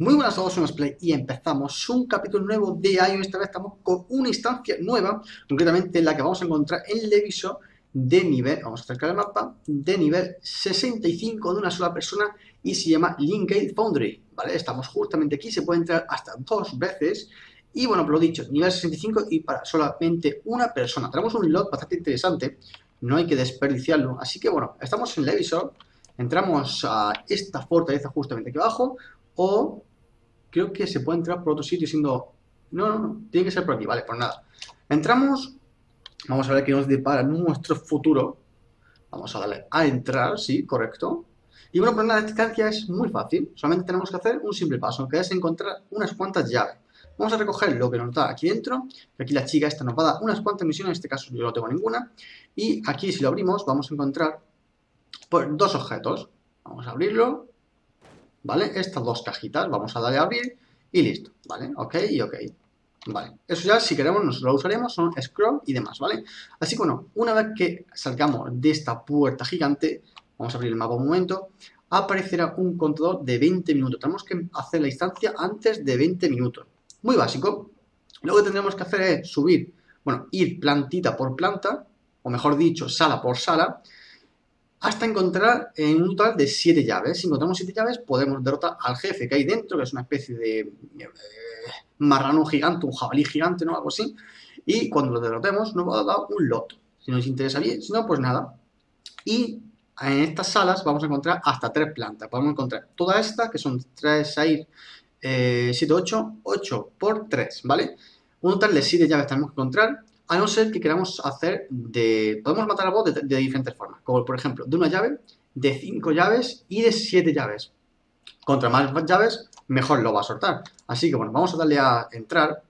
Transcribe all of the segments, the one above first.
Muy buenas a todos, soy Play y empezamos un capítulo nuevo de iOS. Esta vez estamos con una instancia nueva, concretamente la que vamos a encontrar en Leviso de nivel, vamos a acercar el mapa, de nivel 65 de una sola persona y se llama Linkade Foundry, ¿vale? Estamos justamente aquí, se puede entrar hasta dos veces y bueno, por lo dicho, nivel 65 y para solamente una persona. Tenemos un lot bastante interesante, no hay que desperdiciarlo, así que bueno, estamos en Levisor, entramos a esta fortaleza justamente aquí abajo, o creo que se puede entrar por otro sitio siendo... No, no, no, tiene que ser por aquí, vale, pues nada. Entramos, vamos a ver qué nos depara nuestro futuro. Vamos a darle a entrar, sí, correcto. Y bueno, pues nada, esta instancia es muy fácil. Solamente tenemos que hacer un simple paso, que es encontrar unas cuantas llaves. Vamos a recoger lo que nos da aquí dentro. Aquí la chica esta nos va a dar unas cuantas misiones, en este caso yo no tengo ninguna. Y aquí si lo abrimos vamos a encontrar pues, dos objetos. Vamos a abrirlo ¿vale? Estas dos cajitas, vamos a darle a abrir y listo, ¿vale? Ok y ok. Vale, eso ya si queremos nos lo usaremos, son scroll y demás, ¿vale? Así que bueno, una vez que salgamos de esta puerta gigante, vamos a abrir el mapa un momento, aparecerá un contador de 20 minutos. Tenemos que hacer la instancia antes de 20 minutos. Muy básico. Lo que tendremos que hacer es subir, bueno, ir plantita por planta, o mejor dicho, sala por sala, hasta encontrar en un total de 7 llaves. Si encontramos 7 llaves, podemos derrotar al jefe que hay dentro, que es una especie de eh, marrano gigante, un jabalí gigante, ¿no? Algo así. Y cuando lo derrotemos, nos va a dar un lot. Si nos interesa bien, si no, pues nada. Y en estas salas vamos a encontrar hasta 3 plantas. Podemos encontrar toda esta, que son 3, 6, 7, 8, 8 por 3, ¿vale? Un total de 7 llaves tenemos que encontrar a no ser que queramos hacer de... Podemos matar a bot de, diferentes formas, como por ejemplo de una llave, de 5 llaves y de 7 llaves. Contra más llaves, mejor lo va a soltar. Así que bueno, vamos a darle a entrar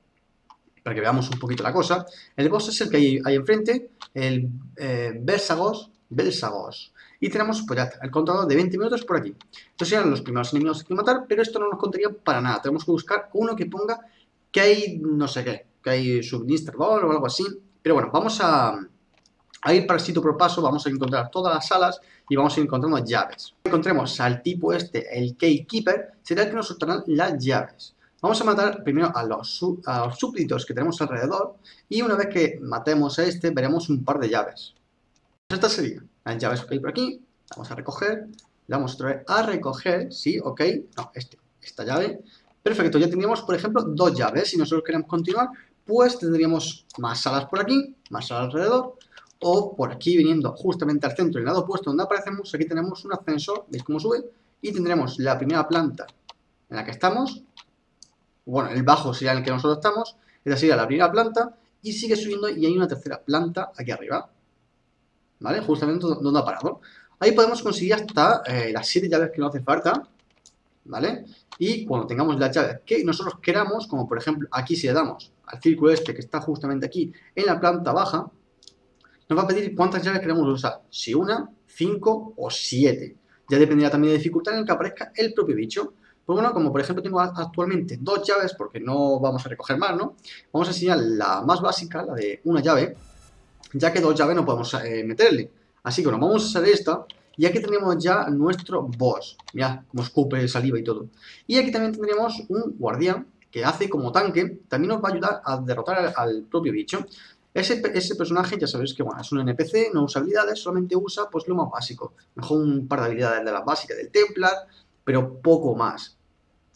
para que veamos un poquito la cosa. El boss es el que hay ahí enfrente, el eh, Belsagos, Belsagos. Y tenemos pues ya el contador de 20 minutos por aquí. Estos serían los primeros enemigos hay que matar, pero esto no nos contaría para nada. Tenemos que buscar uno que ponga que hay no sé qué que hay Ball o algo así. Pero bueno, vamos a, ir para sitio por paso, vamos a encontrar todas las salas y vamos a ir encontrando llaves. Encontremos al tipo este, el Keykeeper, será el que nos soltará las llaves. Vamos a matar primero a los, a súbditos que tenemos alrededor y una vez que matemos a este veremos un par de llaves. Estas serían las llaves que hay por aquí, vamos a recoger, le damos otra vez a recoger, sí, ok, no, este, esta llave. Perfecto, ya tendríamos por ejemplo dos llaves, si nosotros queremos continuar pues tendríamos más salas por aquí, más salas alrededor, o por aquí viniendo justamente al centro, en el lado opuesto donde aparecemos, aquí tenemos un ascensor, veis cómo sube, y tendremos la primera planta en la que estamos, bueno, el bajo sería el que nosotros estamos, esa sería la primera planta, y sigue subiendo y hay una tercera planta aquí arriba, ¿vale? Justamente donde ha parado. Ahí podemos conseguir hasta eh, las 7 llaves que nos hace falta, ¿vale? Y cuando tengamos las llaves que nosotros queramos, como por ejemplo aquí si le damos al círculo este que está justamente aquí en la planta baja, nos va a pedir cuántas llaves queremos usar, si una, cinco o siete. Ya dependerá también de la dificultad en el que aparezca el propio bicho. Pues bueno, como por ejemplo tengo actualmente dos llaves, porque no vamos a recoger más, ¿no? Vamos a enseñar la más básica, la de una llave, ya que dos llaves no podemos eh, meterle. Así que bueno, vamos a usar esta, y aquí tenemos ya nuestro boss. Mira como escupe saliva y todo. Y aquí también tendríamos un guardián, que hace como tanque, también nos va a ayudar a derrotar al, propio bicho. Ese, ese, personaje ya sabéis que bueno, es un NPC, no usa habilidades, solamente usa pues lo más básico. Mejor un par de habilidades de las básicas del Templar, pero poco más.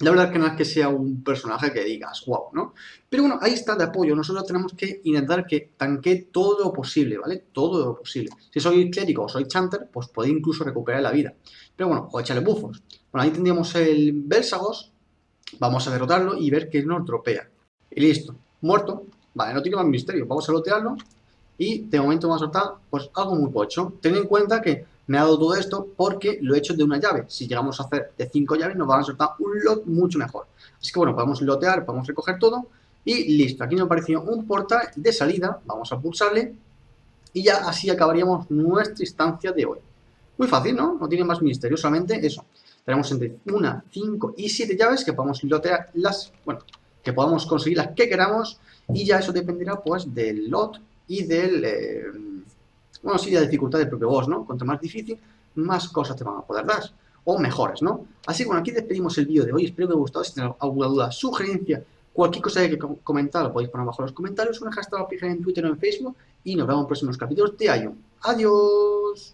La verdad es que no es que sea un personaje que digas, wow, ¿no? Pero bueno, ahí está de apoyo. Nosotros tenemos que intentar que tanque todo lo posible, ¿vale? Todo lo posible. Si soy clérigo o soy chanter, pues puede incluso recuperar la vida. Pero bueno, o echarle buffos. Bueno, ahí tendríamos el Belsagos, Vamos a derrotarlo y ver que nos tropea. Y listo, muerto. Vale, no tiene más misterio. Vamos a lotearlo y de momento vamos a soltar pues algo muy pocho. Ten en cuenta que me ha dado todo esto porque lo he hecho de una llave. Si llegamos a hacer de cinco llaves nos van a soltar un lot mucho mejor. Así que bueno, podemos lotear, podemos recoger todo y listo. Aquí nos apareció un portal de salida. Vamos a pulsarle y ya así acabaríamos nuestra instancia de hoy. Muy fácil, ¿no? No tiene más misterio, solamente eso tenemos entre 1, 5 y 7 llaves que podemos lotear las, bueno, que podamos conseguir las que queramos y ya eso dependerá pues del lot y del, eh, bueno, sí, de la dificultad del propio boss, ¿no? Cuanto más difícil, más cosas te van a poder dar. o mejores, ¿no? Así que bueno, aquí despedimos el vídeo de hoy. Espero que os haya gustado. Si tenéis alguna duda, sugerencia, cualquier cosa que comentar, lo podéis poner abajo en los comentarios. Un hashtag en Twitter o en Facebook. Y nos vemos en próximos capítulos de Ion. ¡Adiós!